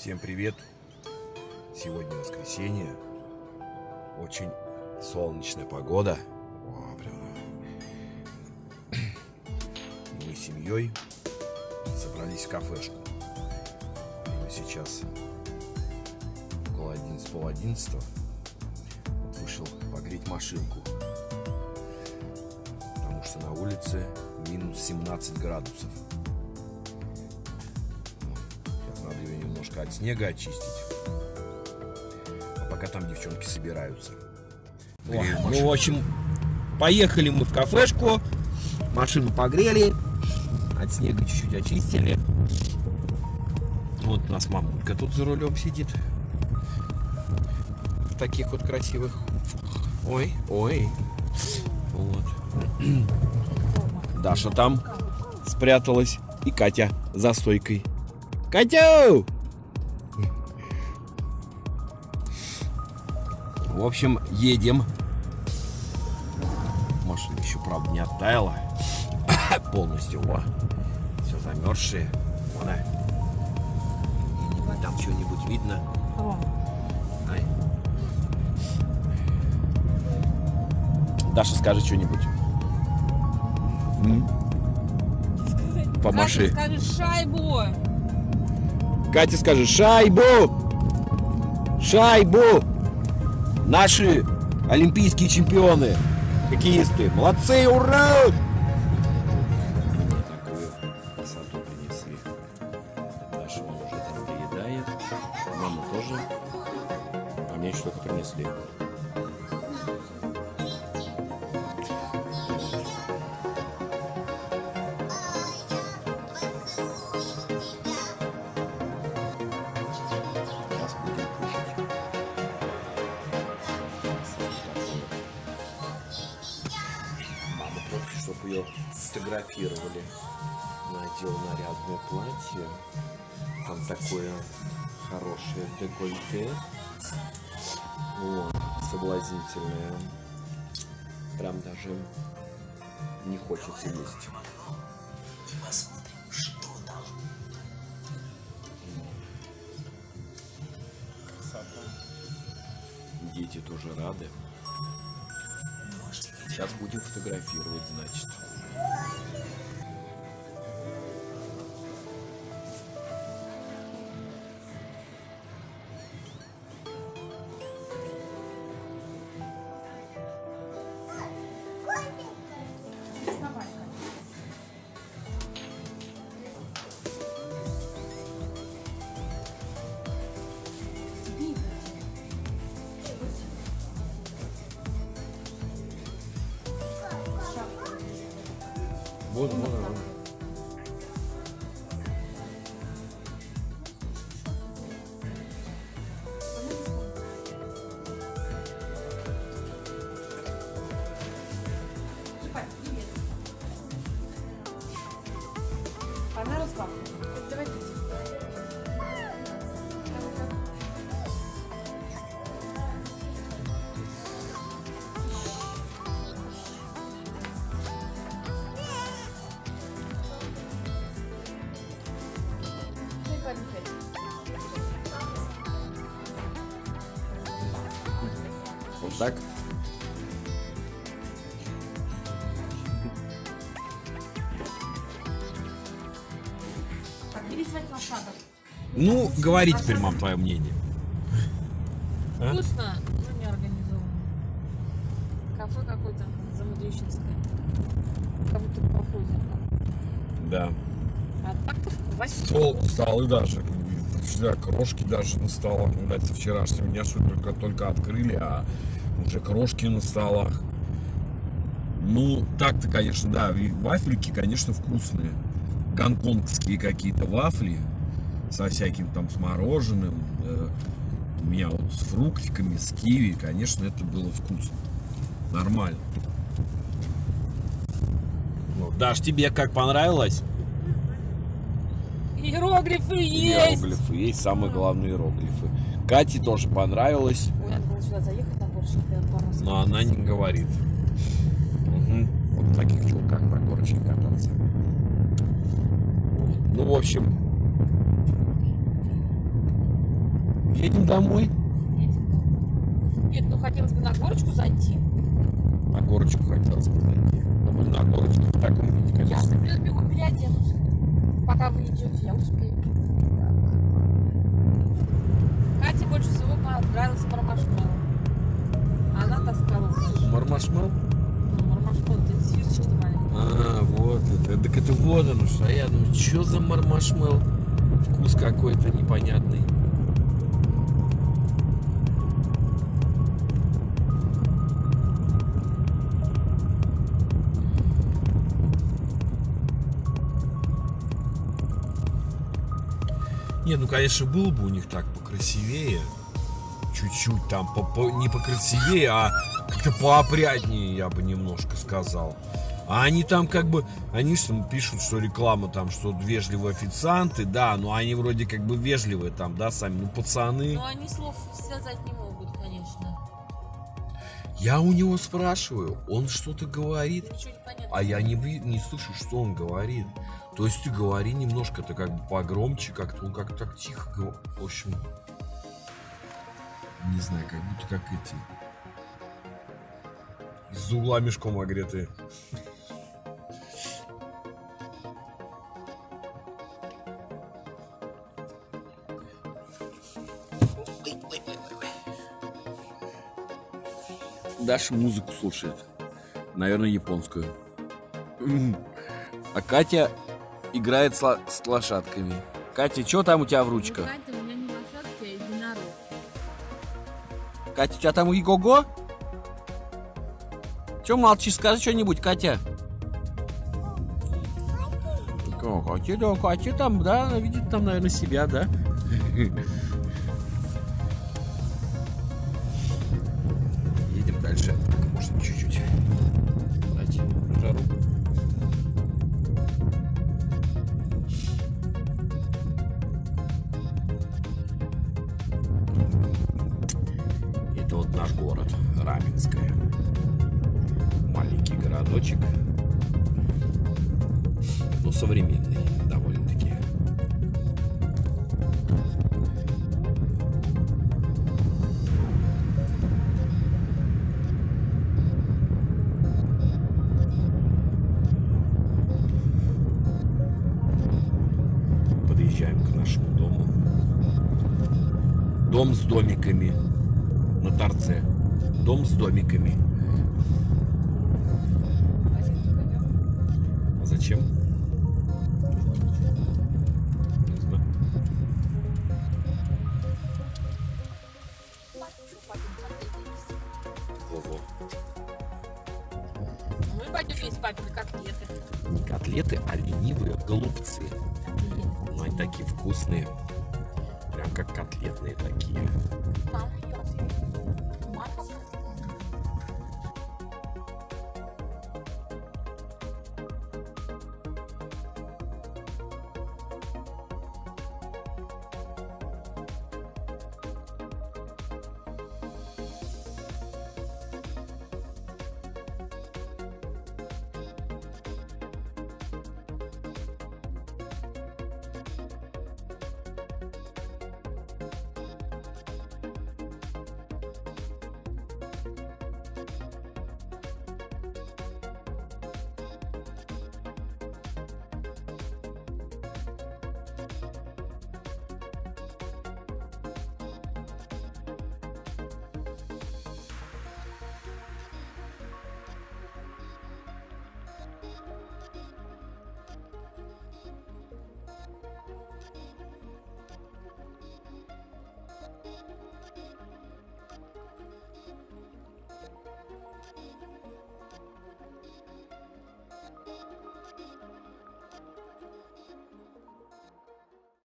Всем привет! Сегодня воскресенье. Очень солнечная погода. О, прям. Мы с семьей собрались в кафешку. Время сейчас около 11, пол 11. Вышел погреть машинку. Потому что на улице минус 17 градусов. Немножко от снега очистить. А пока там девчонки собираются. О, ну, в общем, поехали мы в кафешку, машину погрели, от снега чуть-чуть очистили. Вот у нас мамулька тут за рулем сидит. В таких вот красивых. Ой, ой. Вот. Даша там спряталась. И Катя за стойкой. Катя! В общем, едем. Машина еще, правда, не оттаяла. Полностью, во. Все замерзшее. Вон, а. Там что-нибудь видно. Ай. Даша, скажи что-нибудь. Помаши. Катя, скажи шайбу. Катя, скажи шайбу! Шайбу! Наши олимпийские чемпионы, хоккеисты, молодцы, ура! Красоту принесли. Даша вон уже там доедает. Мама тоже. А мне только принесли. Ее сфотографировали. Надел нарядное платье. Там такое хорошее декольте. Вот, соблазнительное. Прям даже не хочется есть. Дети тоже рады. Сейчас будем фотографировать, значит. Вот, вот, так. Ну, говори теперь, мам, твое мнение. А? Вкусно, но не организовано. Кафе какое-то замудрищенское. Как будто похоже. Да. А так-то восьмой. Стол, столы даже, да, крошки даже на столах, ну, это вчерашнего дня, что только, только открыли, а уже крошки на столах. Ну, так-то, конечно, да, и вафельки, конечно, вкусные. Гонконгские какие-то вафли со всяким там, с мороженым. э, у меня вот с фруктиками, с киви, конечно, это было вкусно. Нормально. Ну, Даш, тебе как понравилось? Иероглифы есть. Иероглифы. Есть самые главные иероглифы. Кате тоже понравилось, Ой, надо было сюда заехать на Порше, прям по но она не говорит. Мгм. Вот в таких чулках по горочке кататься. Ну, в общем, Едем домой. Нет, ну хотелось бы на горочку зайти. На горочку хотелось бы зайти. Но мы на горочку в таком виде, Я конечно. сейчас бегу переоденусь. Пока вы идете, я успею. Кате больше всего понравился мармашмеллоу. Мармашмел? Ну, мармашмеллоу, это маленькие. А, вот это. Так это вот оно что. А я думаю, что за мармашмел? Вкус какой-то непонятный. Не, ну, конечно, было бы у них так покрасивее. Чуть-чуть там, по, по- не покрасивее, а как-то поопрятнее, я бы немножко сказал. А они там как бы, они же там пишут, что реклама там, что вежливые официанты, да, но они вроде как бы вежливые там, да, сами, ну, пацаны. Но они слов связать не могут, конечно. Я у него спрашиваю, он что-то говорит, а я не, не слышу, что он говорит. То есть ты говори немножко, то как бы погромче, как-то он как-то так тихо говорит. В общем, не знаю, как будто как эти из угла мешком огретые. Даша музыку слушает. Наверное, японскую. А Катя играет с, ло- с лошадками. Катя, что там у тебя в ручках? Катя, у меня не лошадка, а единорог. Катя, у тебя там у Иго-го? Че молчишь? Скажи что-нибудь, Катя. О, Катя, да, Катя там, да, видит там, наверное, себя, да? Едем дальше. Может, чуть-чуть. Городочек. Но современный довольно-таки. Подъезжаем к нашему дому. Дом с домиками на торце. Дом с домиками. А зачем? Не знаю. Во-во. Мы пойдем есть папины котлеты. Не котлеты, а ленивые голубцы. Котлеты. Ну, они такие вкусные. Прям как котлетные такие.